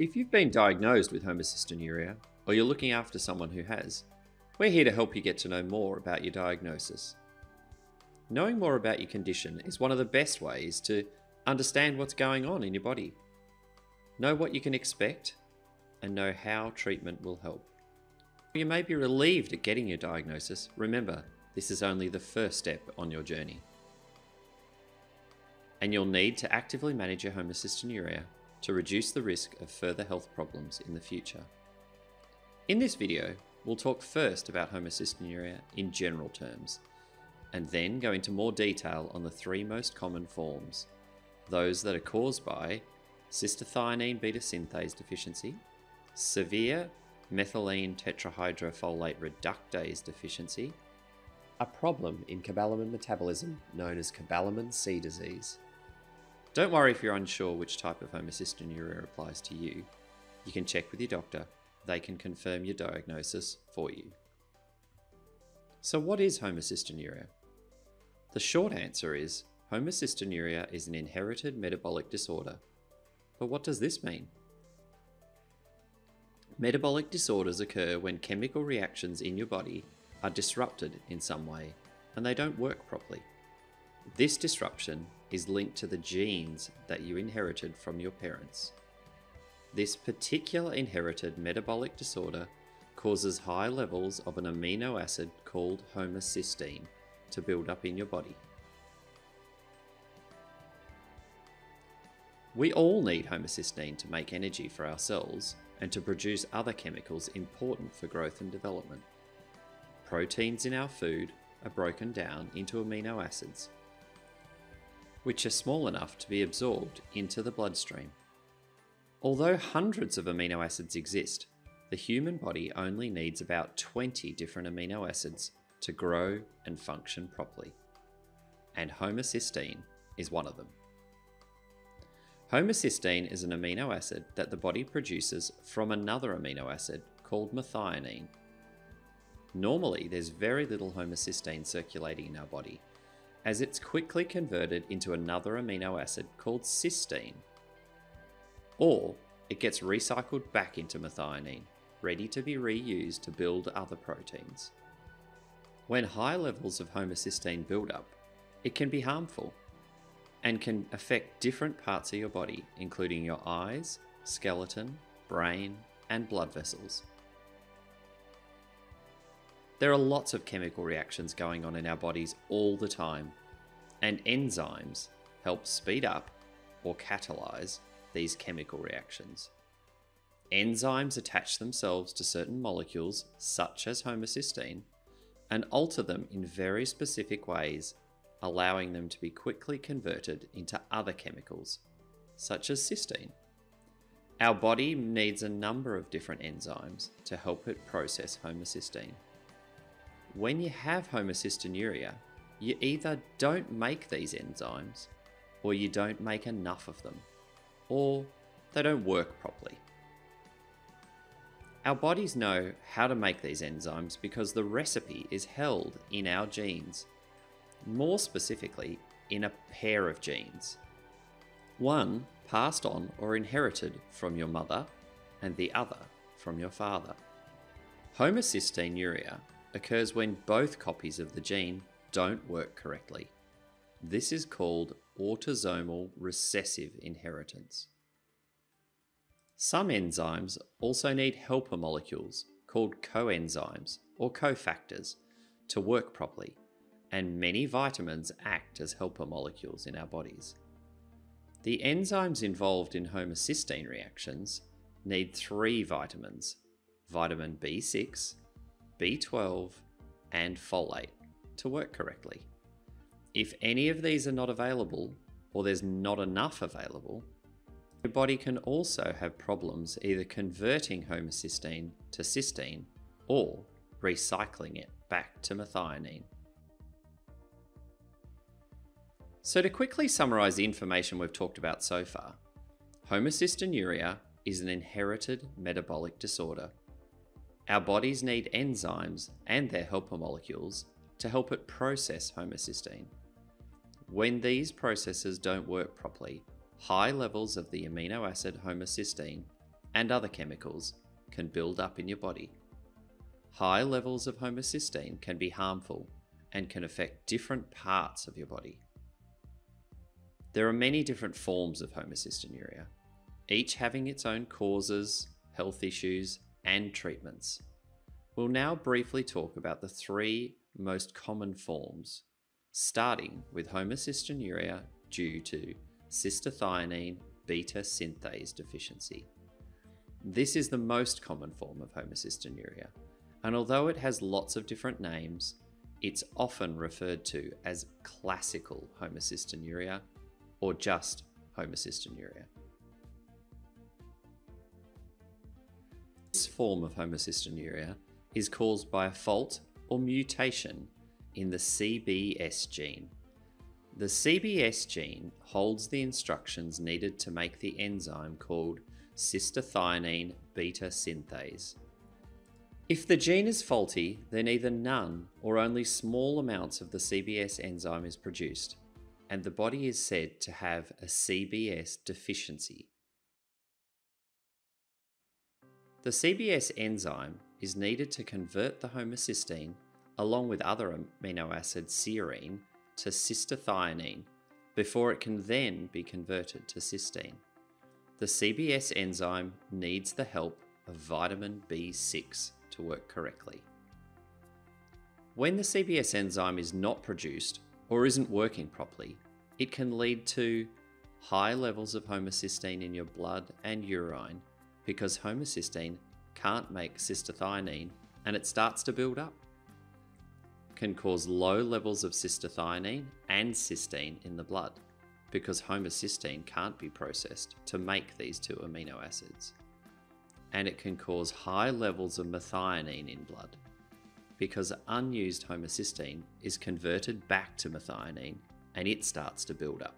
If you've been diagnosed with homocystinuria, or you're looking after someone who has, we're here to help you get to know more about your diagnosis. Knowing more about your condition is one of the best ways to understand what's going on in your body. Know what you can expect and know how treatment will help. You may be relieved at getting your diagnosis. Remember, this is only the first step on your journey. And you'll need to actively manage your homocystinuria to reduce the risk of further health problems in the future. In this video, we'll talk first about homocystinuria in general terms, and then go into more detail on the three most common forms those that are caused by cystathionine beta synthase deficiency, severe methylene tetrahydrofolate reductase deficiency, a problem in cobalamin metabolism known as cobalamin C disease, don't worry if you're unsure which type of homocystinuria applies to you. You can check with your doctor, they can confirm your diagnosis for you. So, what is homocystinuria? The short answer is homocystinuria is an inherited metabolic disorder. But what does this mean? Metabolic disorders occur when chemical reactions in your body are disrupted in some way and they don't work properly. This disruption is linked to the genes that you inherited from your parents. This particular inherited metabolic disorder causes high levels of an amino acid called homocysteine to build up in your body. We all need homocysteine to make energy for our cells and to produce other chemicals important for growth and development. Proteins in our food are broken down into amino acids which are small enough to be absorbed into the bloodstream. Although hundreds of amino acids exist, the human body only needs about 20 different amino acids to grow and function properly. And homocysteine is one of them. Homocysteine is an amino acid that the body produces from another amino acid called methionine. Normally, there's very little homocysteine circulating in our body, as it's quickly converted into another amino acid called cysteine. Or it gets recycled back into methionine, ready to be reused to build other proteins. When high levels of homocysteine build up, it can be harmful and can affect different parts of your body, including your eyes, skeleton, brain, and blood vessels. There are lots of chemical reactions going on in our bodies all the time, and enzymes help speed up or catalyze these chemical reactions. Enzymes attach themselves to certain molecules, such as homocysteine, and alter them in very specific ways, allowing them to be quickly converted into other chemicals, such as cysteine. Our body needs a number of different enzymes to help it process homocysteine. When you have homocystinuria, you either don't make these enzymes, or you don't make enough of them, or they don't work properly. Our bodies know how to make these enzymes because the recipe is held in our genes, more specifically, in a pair of genes. One passed on or inherited from your mother, and the other from your father. Homocystinuria occurs when both copies of the gene don't work correctly. This is called autosomal recessive inheritance. Some enzymes also need helper molecules called coenzymes or cofactors to work properly, and many vitamins act as helper molecules in our bodies. The enzymes involved in homocysteine reactions need three vitamins vitamin B6, B12, and folate to work correctly. If any of these are not available, or there's not enough available, your body can also have problems either converting homocysteine to cysteine or recycling it back to methionine. So, to quickly summarise the information we've talked about so far, homocystinuria is an inherited metabolic disorder our bodies need enzymes and their helper molecules to help it process homocysteine. When these processes don't work properly, high levels of the amino acid homocysteine and other chemicals can build up in your body. High levels of homocysteine can be harmful and can affect different parts of your body. There are many different forms of homocystinuria, each having its own causes, health issues, and treatments. We'll now briefly talk about the three most common forms, starting with homocystinuria due to cystathionine beta synthase deficiency. This is the most common form of homocystinuria, and although it has lots of different names, it's often referred to as classical homocystinuria or just homocystinuria. Form of homocystinuria is caused by a fault or mutation in the CBS gene. The CBS gene holds the instructions needed to make the enzyme called cystathionine beta synthase. If the gene is faulty, then either none or only small amounts of the CBS enzyme is produced, and the body is said to have a CBS deficiency. The CBS enzyme is needed to convert the homocysteine, along with other amino acid serine, to cystathionine before it can then be converted to cysteine. The CBS enzyme needs the help of vitamin B6 to work correctly. When the CBS enzyme is not produced or isn't working properly, it can lead to high levels of homocysteine in your blood and urine because homocysteine can't make cystathionine and it starts to build up. Can cause low levels of cystathionine and cysteine in the blood because homocysteine can't be processed to make these two amino acids. And it can cause high levels of methionine in blood because unused homocysteine is converted back to methionine and it starts to build up.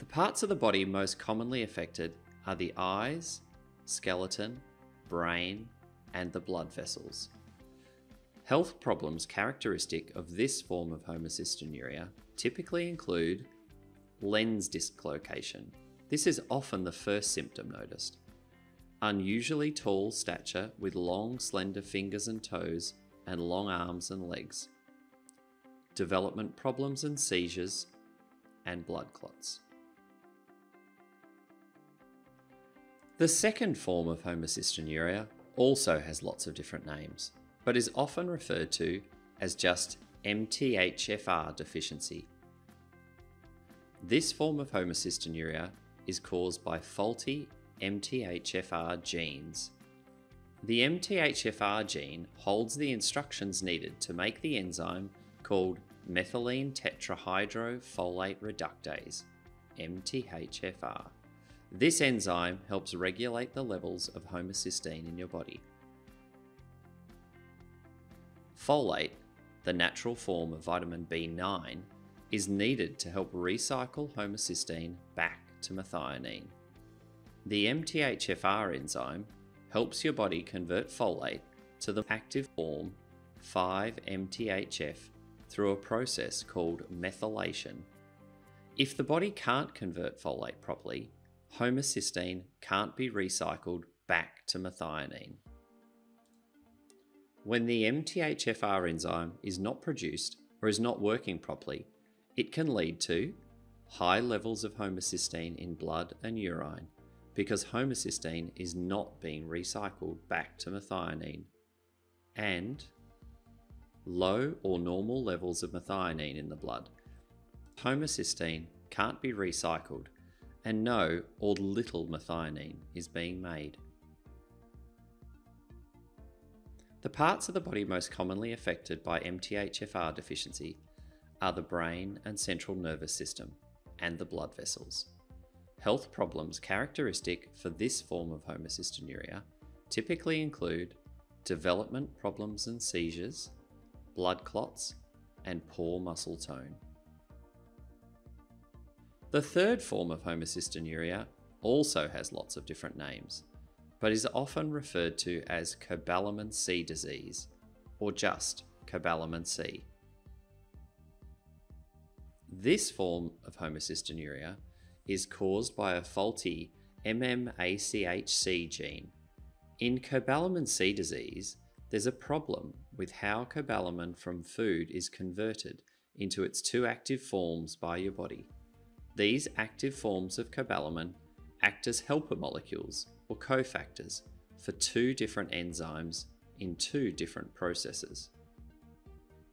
The parts of the body most commonly affected are the eyes, skeleton, brain, and the blood vessels. Health problems characteristic of this form of homocystinuria typically include lens dislocation. This is often the first symptom noticed. Unusually tall stature with long, slender fingers and toes, and long arms and legs. Development problems and seizures, and blood clots. The second form of homocystinuria also has lots of different names, but is often referred to as just MTHFR deficiency. This form of homocystinuria is caused by faulty MTHFR genes. The MTHFR gene holds the instructions needed to make the enzyme called methylene tetrahydrofolate reductase, MTHFR. This enzyme helps regulate the levels of homocysteine in your body. Folate, the natural form of vitamin B9, is needed to help recycle homocysteine back to methionine. The MTHFR enzyme helps your body convert folate to the active form 5-MTHF through a process called methylation. If the body can't convert folate properly, homocysteine can't be recycled back to methionine. When the MTHFR enzyme is not produced or is not working properly, it can lead to high levels of homocysteine in blood and urine because homocysteine is not being recycled back to methionine, and low or normal levels of methionine in the blood. Homocysteine can't be recycled and no or little methionine is being made. The parts of the body most commonly affected by MTHFR deficiency are the brain and central nervous system and the blood vessels. Health problems characteristic for this form of homocystinuria typically include development problems and seizures, blood clots, and poor muscle tone. The third form of homocystinuria also has lots of different names, but is often referred to as cobalamin C disease, or just cobalamin C. This form of homocystinuria is caused by a faulty MMACHC gene. In cobalamin C disease, there's a problem with how cobalamin from food is converted into its two active forms by your body. These active forms of cobalamin act as helper molecules or cofactors for two different enzymes in two different processes.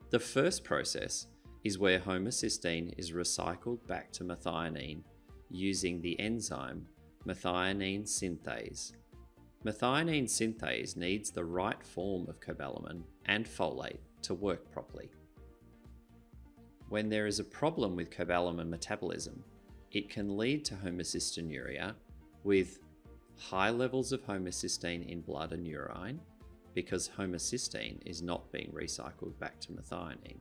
The first process is where homocysteine is recycled back to methionine using the enzyme methionine synthase. Methionine synthase needs the right form of cobalamin and folate to work properly. When there is a problem with cobalamin metabolism, it can lead to homocystinuria with high levels of homocysteine in blood and urine because homocysteine is not being recycled back to methionine,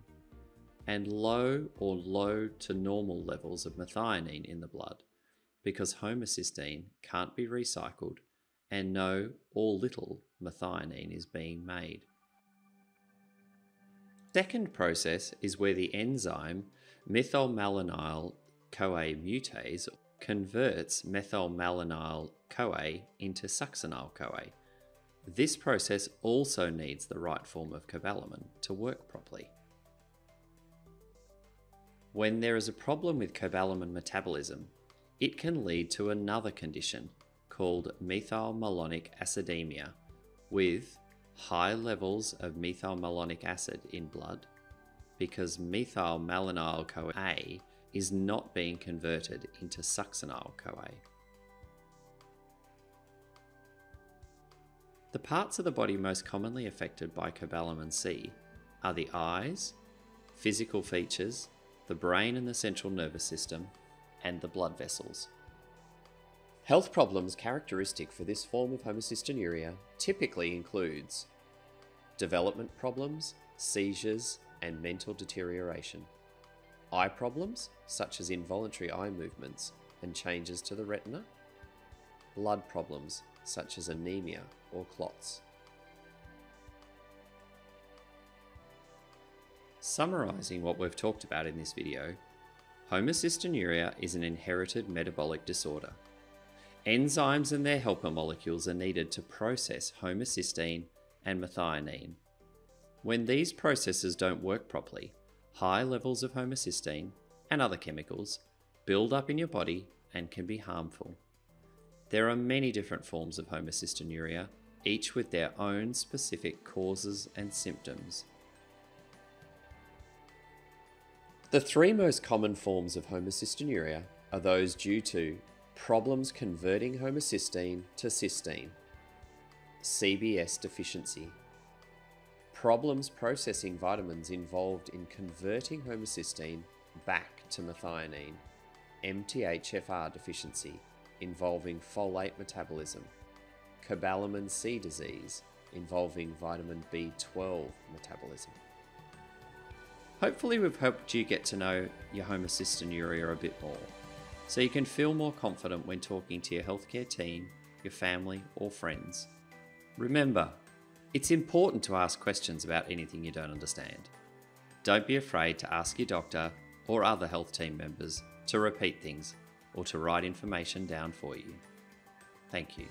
and low or low to normal levels of methionine in the blood because homocysteine can't be recycled and no or little methionine is being made. Second process is where the enzyme methylmalonyl CoA mutase converts methylmalonyl CoA into succinyl CoA. This process also needs the right form of cobalamin to work properly. When there is a problem with cobalamin metabolism, it can lead to another condition called methylmalonic acidemia with high levels of methylmalonic acid in blood because methylmalonyl CoA is not being converted into succinyl CoA. The parts of the body most commonly affected by cobalamin C are the eyes, physical features, the brain and the central nervous system, and the blood vessels. Health problems characteristic for this form of homocystinuria typically includes development problems, seizures, and mental deterioration. Eye problems, such as involuntary eye movements and changes to the retina. Blood problems, such as anemia or clots. Summarising what we've talked about in this video, Homocystinuria is an inherited metabolic disorder. Enzymes and their helper molecules are needed to process homocysteine and methionine. When these processes don't work properly, high levels of homocysteine and other chemicals build up in your body and can be harmful. There are many different forms of homocystinuria, each with their own specific causes and symptoms. The three most common forms of homocystinuria are those due to problems converting homocysteine to cysteine, CBS deficiency, problems processing vitamins involved in converting homocysteine back to methionine, MTHFR deficiency involving folate metabolism, cobalamin C disease involving vitamin B12 metabolism. Hopefully, we've helped you get to know your homocystinuria a bit more, so you can feel more confident when talking to your healthcare team, your family, or friends. Remember, it's important to ask questions about anything you don't understand. Don't be afraid to ask your doctor or other health team members to repeat things or to write information down for you. Thank you.